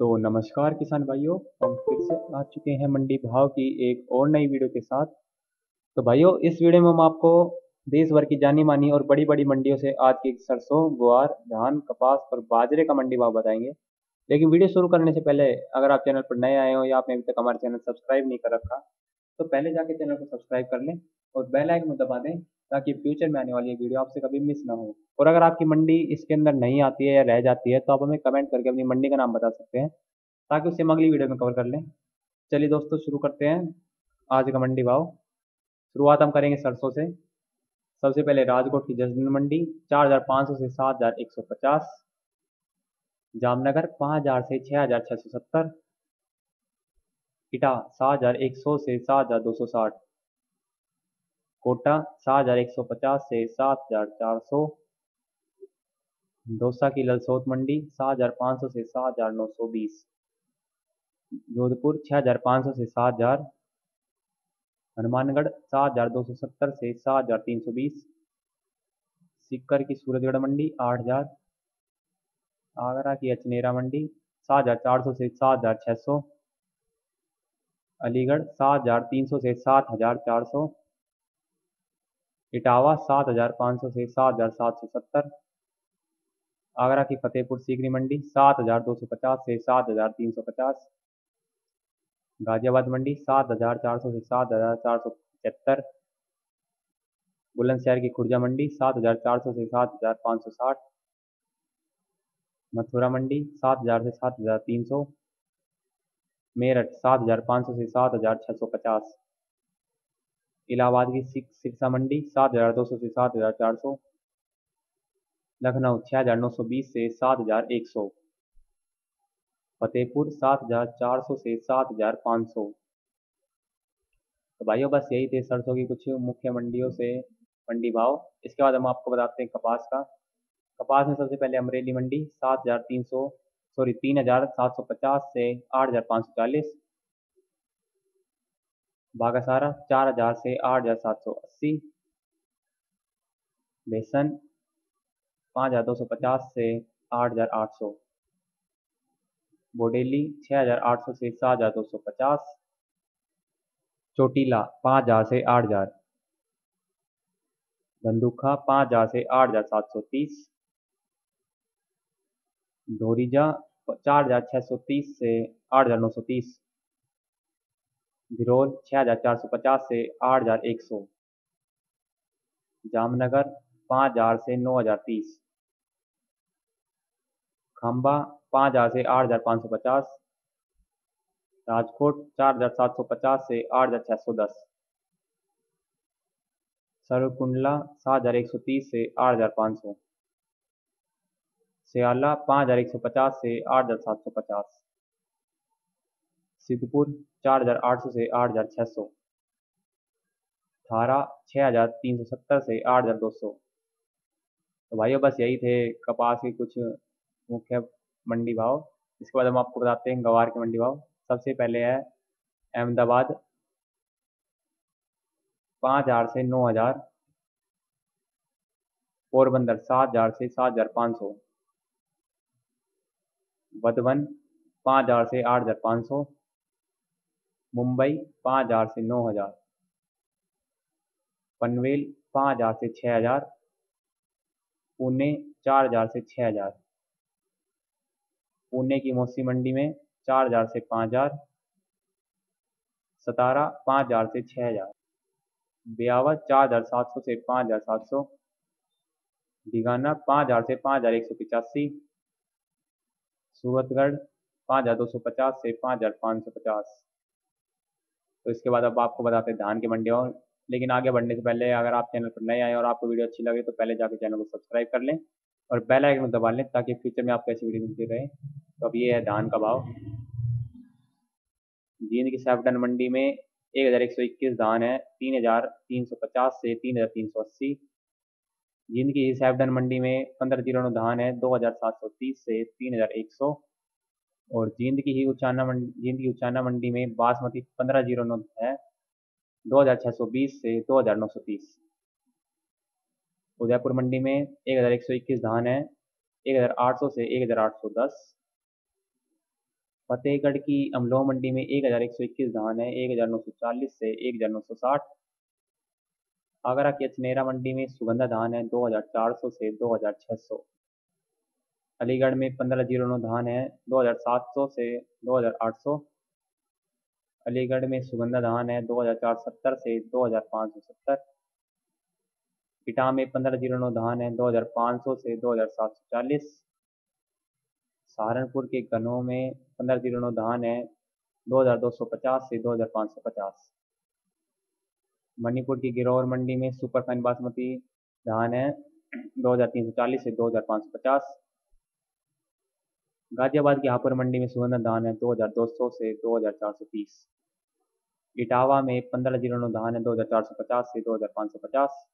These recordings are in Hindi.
तो नमस्कार किसान भाइयों, हम फिर से आ चुके हैं मंडी भाव की एक और नई वीडियो के साथ। तो भाइयों, इस वीडियो में हम आपको देश भर की जानी मानी और बड़ी बड़ी मंडियों से आज की सरसों, गुआर, धान, कपास और बाजरे का मंडी भाव बताएँगे। लेकिन वीडियो शुरू करने से पहले, अगर आप चैनल पर नए आए हो या आपने अभी तक हमारे चैनल सब्सक्राइब नहीं कर रखा तो पहले जाके चैनल को सब्सक्राइब कर लें और बेल आइकन दबा दें ताकि फ्यूचर में आने वाली वीडियो आपसे कभी मिस ना हो। और अगर आपकी मंडी इसके अंदर नहीं आती है या रह जाती है तो आप हमें कमेंट करके अपनी मंडी का नाम बता सकते हैं, ताकि उसे हम अगली वीडियो में कवर कर लें। चलिए दोस्तों, शुरू करते हैं। आज का मंडी भाव। शुरुआत हम करेंगे सरसों से। सबसे पहले राजकोट की जसदन मंडी, चार हज़ार पाँच सौ से सात हज़ार एक सौ पचास। जामनगर, पाँच हज़ार से छः हज़ार छः सौ सत्तर। इटा, सात हज़ार एक सौ से सात हज़ार दो सौ साठ। कोटा सात हज़ार एक सौ पचास से सात हज़ार चार सौ दौसा की ललसोत मंडी सात हज़ार पाँच सौ से सात हज़ार नौ सौ बीस जोधपुर छः हज़ार पाँच सौ से सात हज़ार हनुमानगढ़ सात हज़ार दो सौ सत्तर से सात हज़ार तीन सौ बीस सिक्कर की सूरजगढ़ मंडी आठ हज़ार आगरा की अचनेरा मंडी सात हज़ार चार सौ से सात हज़ार छः सौ अलीगढ़ सात हज़ार तीन सौ से सात हज़ार चार सौ इटावा सात हज़ार पाँच सौ से सात हज़ार सात सौ सत्तर आगरा की फतेहपुर सीकरी मंडी सात हज़ार दो सौ पचास से सात हज़ार तीन सौ पचास गाजियाबाद मंडी सात हज़ार चार सौ से सात हज़ार चार सौ पचहत्तर बुलंदशहर की खुर्जा मंडी सात हज़ार चार सौ से सात हज़ार पाँच सौ साठ मथुरा मंडी सात हज़ार से सात हज़ार तीन सौ मेरठ सात हज़ार पाँच सौ से सात हज़ार छः सौ पचास इलाहाबाद की सिख सिरसा मंडी, सात हज़ार दो सौ से सात हज़ार चार सौ। लखनऊ छः हज़ार नौ सौ बीस से सात हज़ार एक सौ। फतेहपुर, सात हज़ार चार सौ से सात हज़ार पाँच सौ। तो भाइयों, बस यही थे सरसों की कुछ मुख्य मंडियों से मंडी भाव। इसके बाद हम आपको बताते हैं कपास का। कपास में सबसे पहले अमरेली मंडी, सात हज़ार तीन सौ सॉरी तीन हज़ार सात सौ पचास से आठ हज़ार पाँच सौ चालीस। बागासारा चार हज़ार से आठ हज़ार सात सौ अस्सी। बेसन, पाँच हज़ार दो सौ पचास से आठ हज़ार आठ सौ। बोडेली छः हज़ार आठ सौ से सात हज़ार दो सौ पचास। चोटीला, पाँच हज़ार से आठ हज़ार। धंदुखा पाँच हज़ार से आठ हज़ार सात सौ तीस। धोरीजा, चार हज़ार छः सौ तीस से आठ हज़ार नौ सौ तीस। धिरोल छः हज़ार चार सौ पचास से आठ हज़ार एक सौ। जामनगर पाँच हज़ार से नौ हज़ार तीस। खम्बा पाँच हज़ार से आठ हज़ार पाँच सौ पचास। राजकोट चार हज़ार सात सौ पचास से आठ हज़ार छः सौ दस। सात हज़ार एक सौ तीस से आठ हज़ार पाँच सौ। सियाला पाँच हज़ार एक सौ पचास से आठ हज़ार सात सौ पचास। सिद्धपुर, चार हज़ार आठ सौ से आठ हज़ार छः सौ। थारा छः हज़ार तीन सौ सत्तर से आठ हज़ार दो सौ। तो भाइयों, बस यही थे कपास के कुछ मुख्य मंडी भाव। इसके बाद हम आपको बताते हैं गवार के मंडी भाव। सबसे पहले है अहमदाबाद, पाँच हज़ार से नौ हज़ार। पोरबंदर, सात हज़ार से सात हज़ार पाँच सौ। वधवन पाँच हज़ार से आठ हज़ार पाँच सौ। मुंबई, पाँच हज़ार से नौ हज़ार। पनवेल, पाँच हज़ार से छः हज़ार। पुणे, चार हज़ार से छः हज़ार। पुणे की मौसी मंडी में चार हज़ार से पाँच हज़ार। सतारा, पाँच हज़ार से छः हज़ार। ब्यावर, चार हज़ार सात सौ से पाँच हज़ार सात सौ। भिगाना पाँच हज़ार से पाँच हज़ार एक सौ पिचासी। सूरतगढ़, पाँच हज़ार दो सौ पचास से पाँच हज़ार पाँच सौ पचास। तो इसके बाद अब आपको बताते हैं धान की मंडियों लेकिन आगे बढ़ने से पहले अगर आप चैनल पर नए आए और आपको वीडियो अच्छी लगे तो पहले जाकर चैनल को सब्सक्राइब कर लें और बेल आइकन दबा लें ताकि फ्यूचर में आपको ऐसी वीडियो मिलती रहे। तो अब ये है धान का भाव। जींद की सैफडन मंडी में एक हज़ार एक सौ इक्कीस धान है, तीन हज़ार तीन सौ पचास से तीन हज़ार तीन सौ अस्सी। जींद की सैफडन मंडी में पंद्रह ज़ीरो धान है, दो हज़ार सात सौ तीस से तीन हज़ार एक सौ। और जींद की ही उचाना मंडी, जींद की उचाना मंडी में बासमती पंद्रह ज़ीरो नौ है, दो हज़ार छः सौ बीस से दो हज़ार नौ सौ तीस। उदयपुर मंडी में एक हज़ार एक सौ इक्कीस धान है, एक हज़ार आठ सौ से एक हज़ार आठ सौ दस। फतेहगढ़ की अमलो मंडी में एक हज़ार एक सौ इक्कीस धान है, एक हज़ार नौ सौ चालीस से एक हज़ार नौ सौ साठ। आगरा की अचनेरा मंडी में सुगंधा धान है, दो हज़ार चार सौ से दो हज़ार छः सौ। अलीगढ़ में पंद्रह ज़ीरो नौ धान है दो हज़ार सात सौ से दो हज़ार आठ सौ अलीगढ़ में सुगंधा धान है दो हज़ार चार सत्तर से दो हज़ार पाँच सौ सत्तर इटा में पंद्रह ज़ीरो नौ धान है दो हज़ार पाँच सौ से दो हज़ार सात सौ चालीस सहारनपुर के गनों में पंद्रह ज़ीरो नौ धान है दो हज़ार दो सौ पचास से दो हज़ार पाँच सौ पचास मणिपुर की गिरौर मंडी में सुपरफाइन बासमती धान है दो हज़ार तीन सौ चालीस से दो हज़ार पाँच सौ पचास गाजियाबाद की हापुर मंडी में सुगंधा धान है, दो हज़ार दो सौ से दो हज़ार चार सौ तीस। इटावा में पंद्रह ज़ीरो नौ धान है, दो हज़ार चार सौ पचास से दो हज़ार पाँच सौ पचास।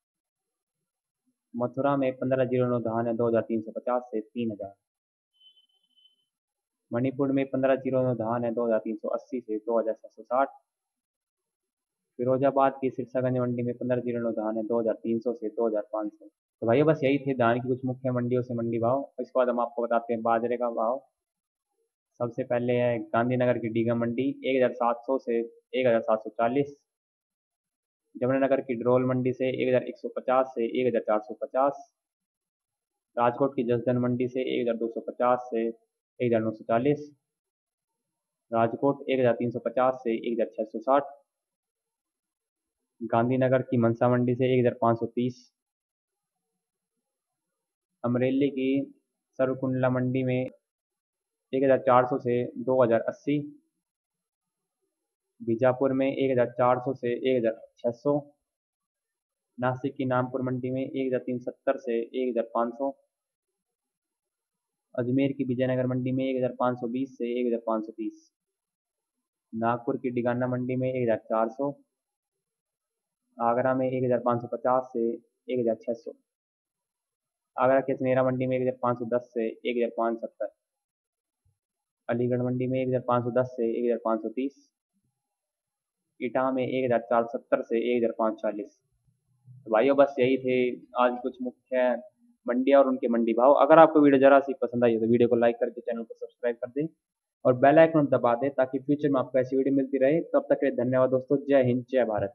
मथुरा में पंद्रह ज़ीरो नौ धान है, दो हज़ार तीन सौ पचास से तीन हज़ार। मणिपुर में पंद्रह ज़ीरो नौ धान है, दो हज़ार तीन सौ अस्सी से दो हज़ार छः सौ साठ। फिरोजाबाद की सिरसागंज मंडी में पंद्रह ज़ीरो नौ धान है, दो हज़ार तीन सौ से दो हज़ार पाँच सौ। तो भाई बस यही थे धान की कुछ मुख्य मंडियों से मंडी भाव। इसके बाद हम आपको बताते हैं बाजरे का भाव। सबसे पहले है गांधीनगर की डीगा मंडी, एक हज़ार सात सौ से एक हज़ार सात सौ चालीस। जमुनानगर की ड्रोल मंडी से एक हज़ार एक सौ पचास से एक हज़ार चार सौ पचास। राजकोट की जसदन मंडी से एक हज़ार दो सौ पचास से एक हज़ार नौ सौ चालीस। राजकोट एक हज़ार तीन सौ पचास से एक हज़ार छः सौ साठ। गांधीनगर की मनसा मंडी से एक हज़ार पाँच सौ तीस। अमरेली की सरकुंडला मंडी में एक हज़ार चार सौ से दो हज़ार अस्सी बीजापुर में एक हज़ार चार सौ से एक हज़ार छः सौ नासिक की नामपुर मंडी में एक हज़ार तीन सत्तर से एक हज़ार पाँच सौ अजमेर की विजयनगर मंडी में एक हज़ार पाँच सौ बीस से एक हज़ार पाँच सौ तीस नागपुर की डिगाना मंडी में एक हज़ार चार सौ आगरा में एक हज़ार पाँच सौ पचास से एक हज़ार छः सौ आगरा के चनेरा मंडी में एक हज़ार पाँच सौ दस से एक हज़ार पाँच सत्तर। अलीगढ़ मंडी में एक हज़ार पाँच सौ दस से एक हज़ार पाँच सौ तीस। इटा में एक हज़ार चार सत्तर से एक हज़ार पाँच चालीस। तो भाइयों, बस यही थे आज कुछ मुख्य मंडिया और उनके मंडी भाव। अगर आपको वीडियो जरा सी पसंद आई तो वीडियो को लाइक करके चैनल को सब्सक्राइब कर दें और बेल आइकन दबा दें ताकि फ्यूचर में आपको ऐसी वीडियो मिलती रहे। तब तक के लिए धन्यवाद दोस्तों। जय हिंद, जय भारत।